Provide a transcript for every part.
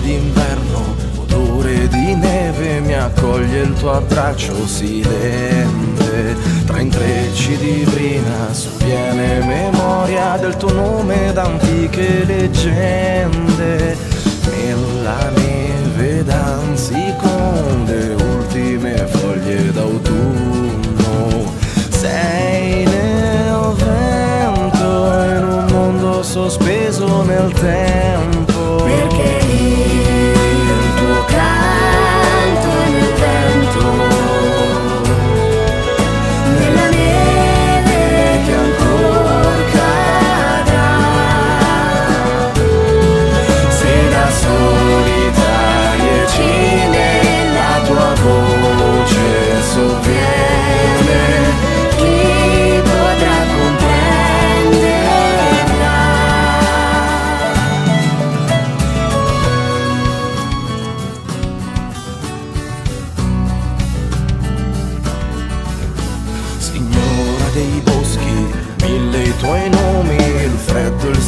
d'inverno, odore di neve, mi accoglie il tuo abbraccio silente. Tra intrecci di brina sovviene memoria del tuo nome d'antiche leggende. Nella neve danzi con le ultime foglie d'autunno. Sei nel vento in un mondo sospeso nel tempo.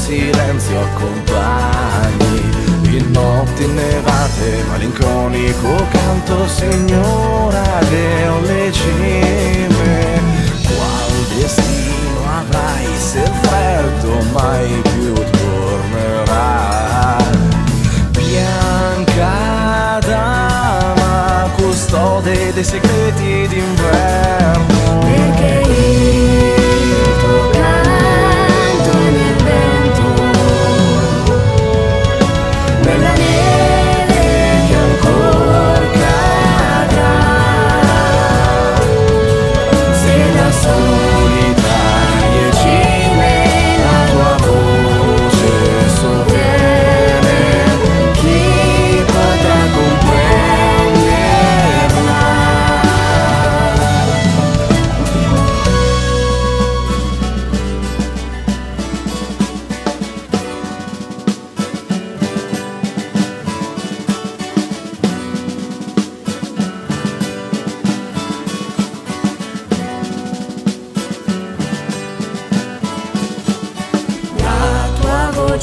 Silenzio accompagni. In notti innevate, malinconico canto, signora delle cime. Qual destino avrai se freddo mai più tornerà? Bianca dama, custode dei segreti d'inverno.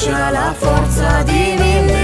Ha la forza di mille